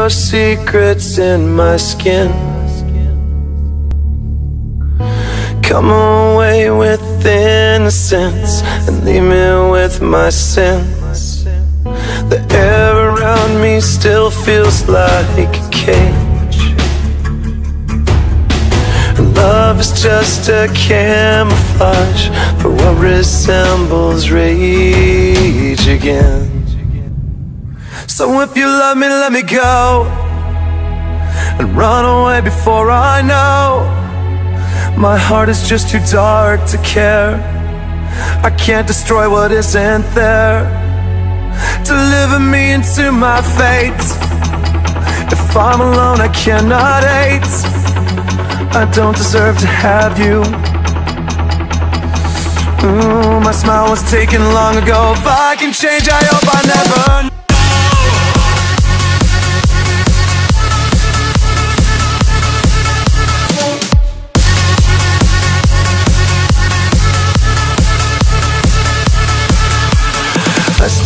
your secrets in my skin. Come away with innocence and leave me with my sins. The air around me still feels like a cage. Love is just a camouflage for what resembles rage again. So if you love me, let me go and run away before I know. My heart is just too dark to care. I can't destroy what isn't there. Deliver me into my fate. If I'm alone, I cannot hate. I don't deserve to have you. Ooh, my smile was taken long ago. If I can change, I hope I never.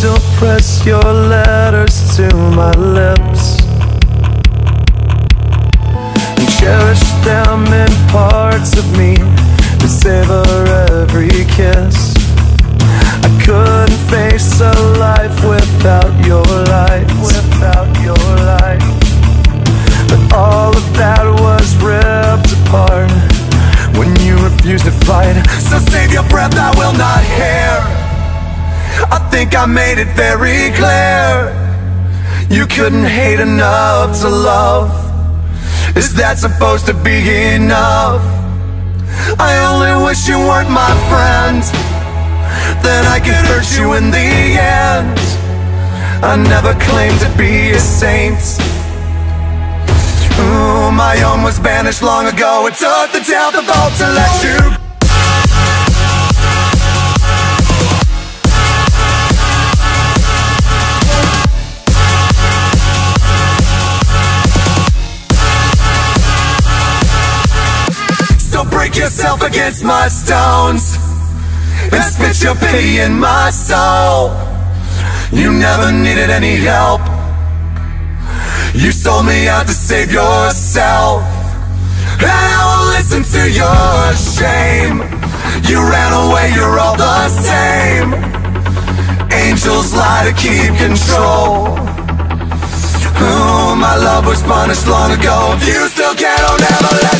Still press your letters to my lips. And cherish them in parts of me And savor every kiss. I couldn't face a I think I made it very clear. You couldn't hate enough to love. Is that supposed to be enough? I only wish you weren't my friend. Then I could hurt you in the end. I never claimed to be a saint. Ooh, my own was banished long ago. It took the death of all to let you break yourself against my stones And spit your pity in my soul. You never needed any help. You sold me out to save yourself. And I will listen to your shame. You ran away, you're all the same. Angels lie to keep control. Ooh, my love was punished long ago. You still can't, oh never let